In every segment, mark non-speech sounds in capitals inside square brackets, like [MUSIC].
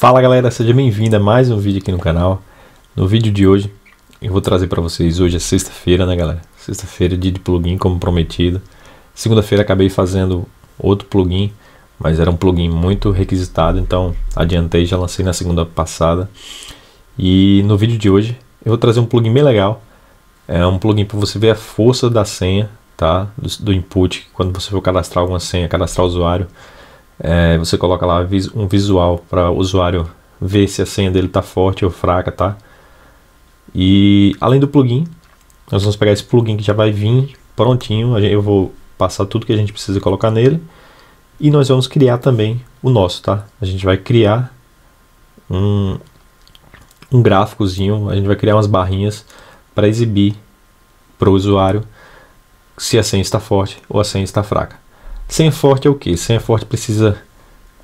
Fala galera, seja bem-vindo a mais um vídeo aqui no canal. No vídeo de hoje, eu vou trazer para vocês, hoje é sexta-feira, né galera? Sexta-feira, dia de plugin, como prometido. Segunda-feira acabei fazendo outro plugin, mas era um plugin muito requisitado, então adiantei, já lancei na segunda passada. E no vídeo de hoje, eu vou trazer um plugin bem legal. É um plugin para você ver a força da senha, tá? Do, do input, quando você for cadastrar alguma senha, cadastrar o usuário é, você coloca lá um visual para o usuário ver se a senha dele está forte ou fraca, tá? E além do plugin, nós vamos pegar esse plugin que já vai vir prontinho. Eu vou passar tudo que a gente precisa colocar nele. E nós vamos criar também o nosso, tá? A gente vai criar um, um gráficozinho, a gente vai criar umas barrinhas para exibir para o usuário se a senha está forte ou a senha está fraca. Senha forte é o que? Senha forte precisa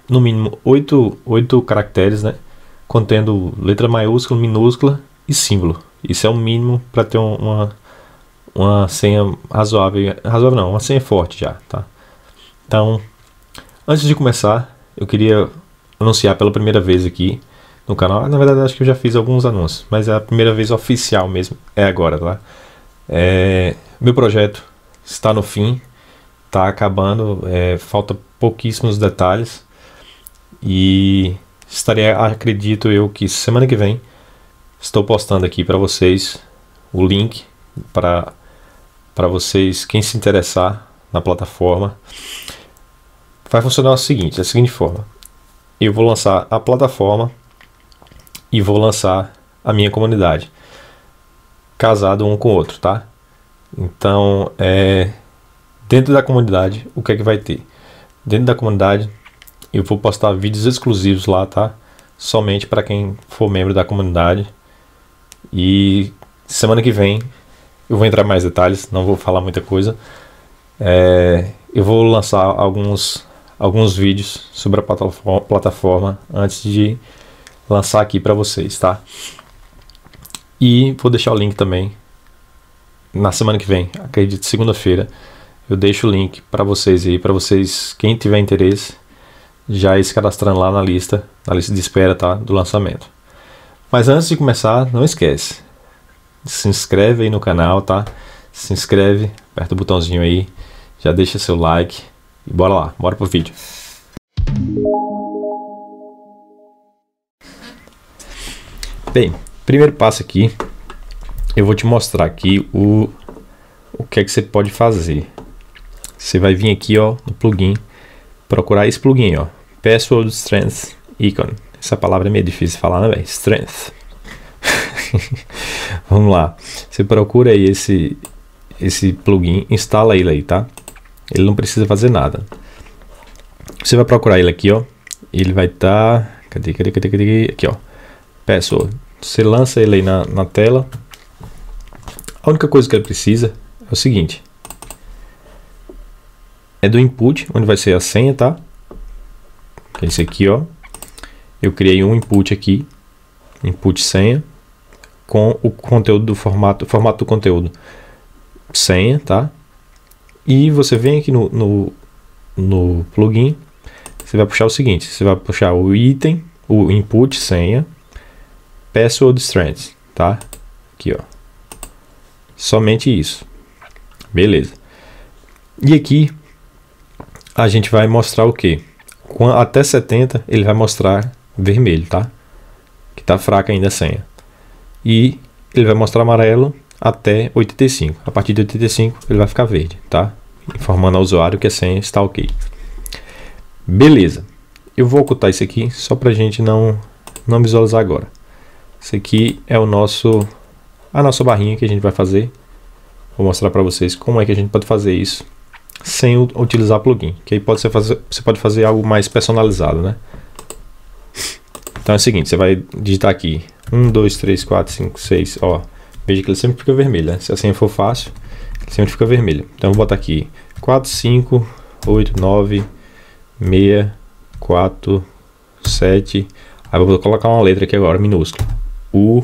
no mínimo 8, 8 caracteres, né? Contendo letra maiúscula, minúscula e símbolo. Isso é o mínimo para ter uma, uma senha razoável. Razoável não, uma senha forte já, tá? Então, antes de começar, eu queria anunciar pela primeira vez aqui no canal. Na verdade, acho que eu já fiz alguns anúncios, mas é a primeira vez oficial mesmo, é agora, tá? É, meu projeto está no fim, está acabando, é, falta pouquíssimos detalhes e estarei, acredito eu que semana que vem estou postando aqui para vocês o link para para vocês quem se interessar na plataforma. Vai funcionar o seguinte, da seguinte forma: eu vou lançar a plataforma e vou lançar a minha comunidade, casado um com o outro, tá? Então, é, Dentro da comunidade, o que é que vai ter? Dentro da comunidade, eu vou postar vídeos exclusivos lá, tá? Somente para quem for membro da comunidade. E semana que vem eu vou entrar em mais detalhes, não vou falar muita coisa. É, eu vou lançar alguns, alguns vídeos sobre a plataforma antes de lançar aqui para vocês, tá? E vou deixar o link também na semana que vem, acredito, segunda-feira eu deixo o link para vocês aí, para vocês, quem tiver interesse, já ir se cadastrando lá na lista, na lista de espera, tá? Do lançamento. Mas antes de começar, não esquece, se inscreve aí no canal, tá? Se inscreve, aperta o botãozinho aí, já deixa seu like e bora lá, bora pro vídeo. Bem, primeiro passo aqui, eu vou te mostrar aqui o, o que é que você pode fazer. Você vai vir aqui, ó, no plugin, procurar esse plugin, ó, Password Strength Icon. Essa palavra é meio difícil de falar, né, velho? Strength. [LAUGHS] Vamos lá. Você procura aí esse esse plugin, instala ele aí, tá? Ele não precisa fazer nada. Você vai procurar ele aqui, ó. Ele vai estar, tá... cadê, cadê, cadê, cadê? Aqui, ó. Password. Você lança ele aí na, na tela. A única coisa que ele precisa é o seguinte: é do input, onde vai ser a senha, tá? Esse aqui, ó. Eu criei um input aqui, input senha, com o conteúdo do formato, formato do conteúdo senha, tá? E você vem aqui no, no, no plugin, você vai puxar o seguinte, você vai puxar o item, o input senha, password strength, tá? Aqui, ó. Somente isso. Beleza. E aqui a gente vai mostrar o que? Até 70 ele vai mostrar vermelho, tá? Que tá fraca ainda a senha. E ele vai mostrar amarelo até 85. A partir de 85 ele vai ficar verde, tá? Informando ao usuário que a senha está ok. Beleza. Eu vou ocultar isso aqui só para a gente não, não visualizar agora. Isso aqui é o nosso a nossa barrinha que a gente vai fazer. Vou mostrar para vocês como é que a gente pode fazer isso sem utilizar plugin, que aí pode ser fazer, você pode fazer algo mais personalizado, né? Então é o seguinte, você vai digitar aqui 1, 2, 3, 4, 5, 6, ó, veja que ele sempre fica vermelho, né? Se a senha for fácil, ele sempre fica vermelho. Então eu vou botar aqui 4, 5, 8, 9, 6, 4, 7, aí eu vou colocar uma letra aqui agora, minúscula, U,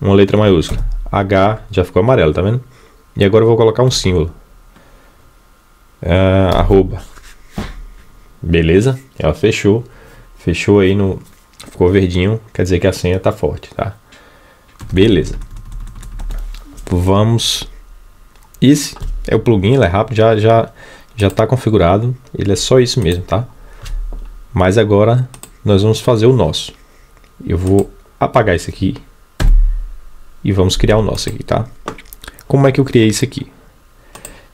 uma letra maiúscula, H, já ficou amarelo, tá vendo? E agora eu vou colocar um símbolo, uh, arroba. Beleza? Ela fechou. Fechou aí no, Ficou verdinho, quer dizer que a senha tá forte, tá? Beleza. Vamos. Esse é o plugin, ele é rápido, já já já está configurado. Ele é só isso mesmo, tá? Mas agora nós vamos fazer o nosso. Eu vou apagar isso aqui e vamos criar o nosso aqui, tá? Como é que eu criei isso aqui?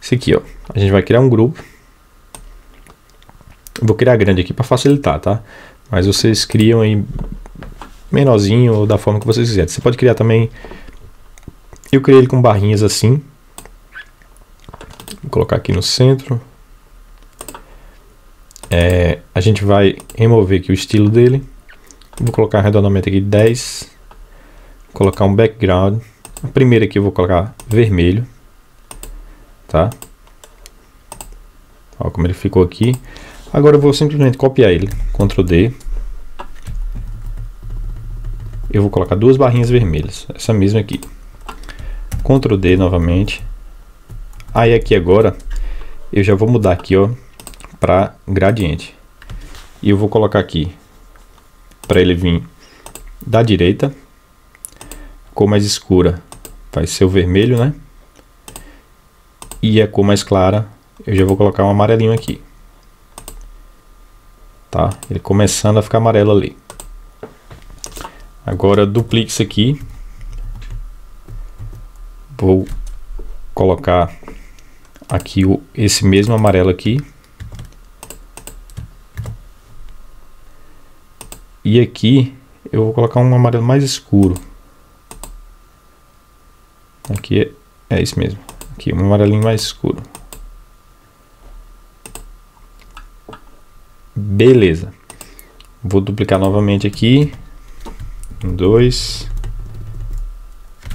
Isso aqui, ó. A gente vai criar um grupo. Vou criar grande aqui para facilitar, tá? Mas vocês criam aí menorzinho ou da forma que vocês quiserem. Você pode criar também. Eu criei ele com barrinhas assim. Vou colocar aqui no centro. É, a gente vai remover aqui o estilo dele. Vou colocar arredondamento aqui 10. Vou colocar um background. A primeira aqui eu vou colocar vermelho. Tá? Olha como ele ficou aqui. Agora eu vou simplesmente copiar ele. Ctrl D eu vou colocar duas barrinhas vermelhas, essa mesma aqui. Ctrl D novamente. Aí aqui agora eu já vou mudar aqui, ó, para gradiente. E eu vou colocar aqui para ele vir da direita. Cor mais escura vai ser o vermelho, né? E a cor mais clara eu já vou colocar um amarelinho aqui. Tá? Ele começando a ficar amarelo ali. Agora duplique isso aqui. Vou colocar aqui o, esse mesmo amarelo aqui. E aqui eu vou colocar um amarelo mais escuro. Aqui é, é isso mesmo. Aqui um amarelinho mais escuro. Beleza. Vou duplicar novamente aqui um, dois.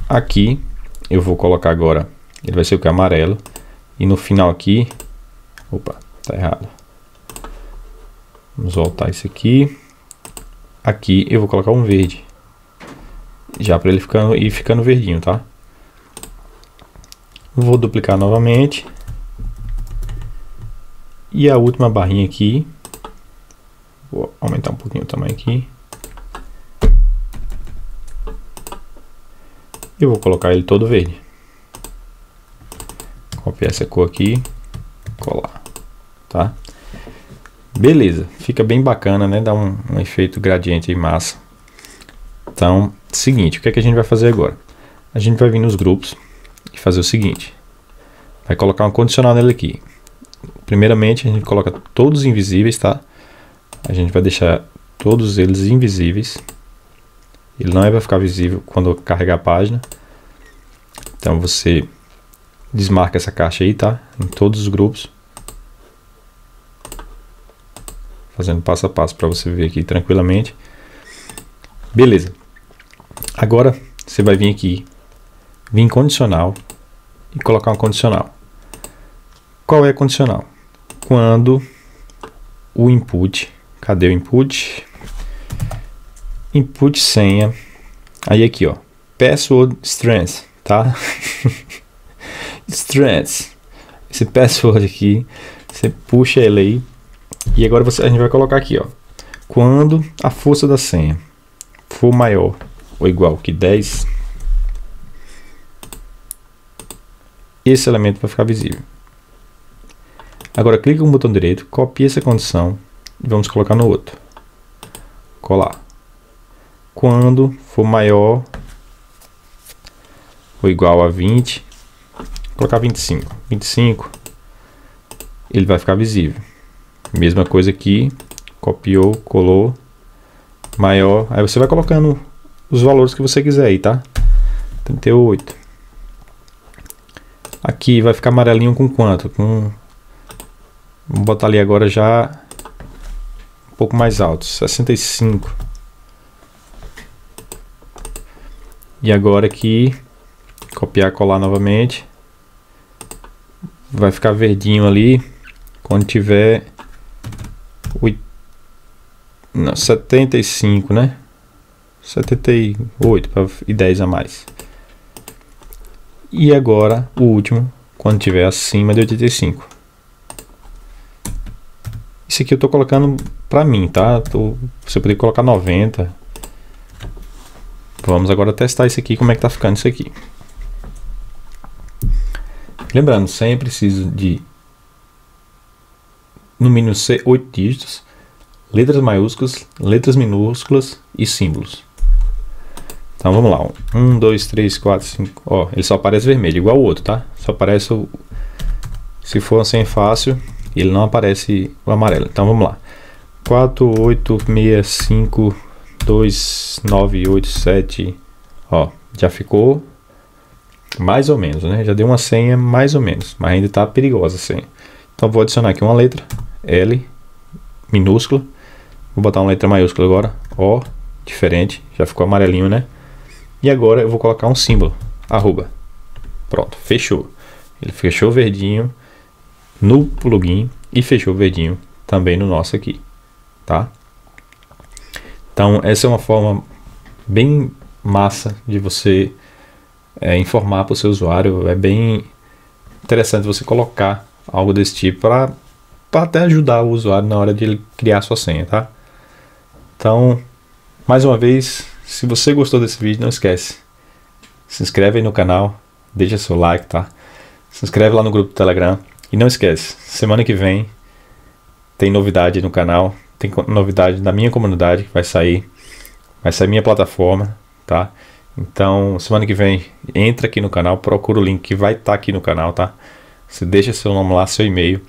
Aqui eu vou colocar agora, ele vai ser o que? Amarelo. E no final aqui, opa, tá errado. Vamos voltar isso aqui. Aqui eu vou colocar um verde. Já para ele ficando, ir ficando verdinho, tá? Vou duplicar novamente. E a última barrinha aqui. Vou aumentar um pouquinho o tamanho aqui. E vou colocar ele todo verde. Copiar essa cor aqui, colar, tá? Beleza, fica bem bacana, né? Dá um, um efeito gradiente aí massa. Então, seguinte, o que, é que a gente vai fazer agora? A gente vai vir nos grupos e fazer o seguinte. Vai colocar um condicional nele aqui. Primeiramente, a gente coloca todos invisíveis, tá? A gente vai deixar todos eles invisíveis. Ele não é vai ficar visível quando eu carregar a página. Então você desmarca essa caixa aí, tá? Em todos os grupos. Fazendo passo a passo para você ver aqui tranquilamente. Beleza. Agora você vai vir aqui, vir condicional e colocar um condicional. Qual é condicional? Quando o input, cadê o input? input senha. Aí aqui, ó, password strength, tá? [LAUGHS] strength. Esse password aqui, você puxa ele aí. E agora você, a gente vai colocar aqui, ó. Quando a força da senha for maior ou igual que 10, esse elemento vai ficar visível. Agora clica no botão direito, copia essa condição e vamos colocar no outro. Colar quando for maior ou igual a 20, vou colocar 25. 25, ele vai ficar visível. Mesma coisa aqui, copiou, colou, maior, aí você vai colocando os valores que você quiser aí, tá? 38. Aqui vai ficar amarelinho com quanto? Com Vamos botar ali agora já um pouco mais alto, 65. E agora aqui, copiar, colar novamente. Vai ficar verdinho ali. Quando tiver... 8, não, 75, né? 78 e 10 a mais. E agora o último, quando tiver acima de 85. Isso aqui eu estou colocando pra mim, tá? Tô, você poderia colocar 90. Vamos agora testar isso aqui, como é que tá ficando isso aqui. Lembrando, sempre preciso de no mínimo ser 8 dígitos, letras maiúsculas, letras minúsculas e símbolos. Então vamos lá. 1, 2, 3, 4, 5. Ó, ele só aparece vermelho, igual o outro, tá? Só aparece o. Se for assim fácil, ele não aparece o amarelo. Então vamos lá. 4, 8, 6, 5, 2, 9, 8, 7. Ó, já ficou mais ou menos, né? Já deu uma senha mais ou menos, mas ainda tá perigosa a senha. Então vou adicionar aqui uma letra L minúscula. Vou botar uma letra maiúscula agora, O, diferente, já ficou amarelinho, né? E agora eu vou colocar um símbolo, arroba. Pronto, fechou. Ele fechou verdinho no plugin e fechou verdinho também no nosso aqui, tá? Então essa é uma forma bem massa de você é, informar para o seu usuário. É bem interessante você colocar algo desse tipo para até ajudar o usuário na hora de ele criar sua senha, tá? Então, mais uma vez, se você gostou desse vídeo, não esquece. Se inscreve aí no canal, deixa seu like, tá? Se inscreve lá no grupo do Telegram. E não esquece, semana que vem tem novidade no canal, tem novidade da minha comunidade que vai sair. Vai sair minha plataforma, tá? Então, semana que vem, entra aqui no canal, procura o link que vai estar tá aqui no canal, tá? Você deixa seu nome lá, seu e-mail,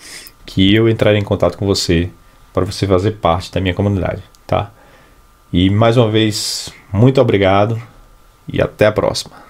que eu entrarei em contato com você para você fazer parte da minha comunidade, tá? E mais uma vez, muito obrigado e até a próxima.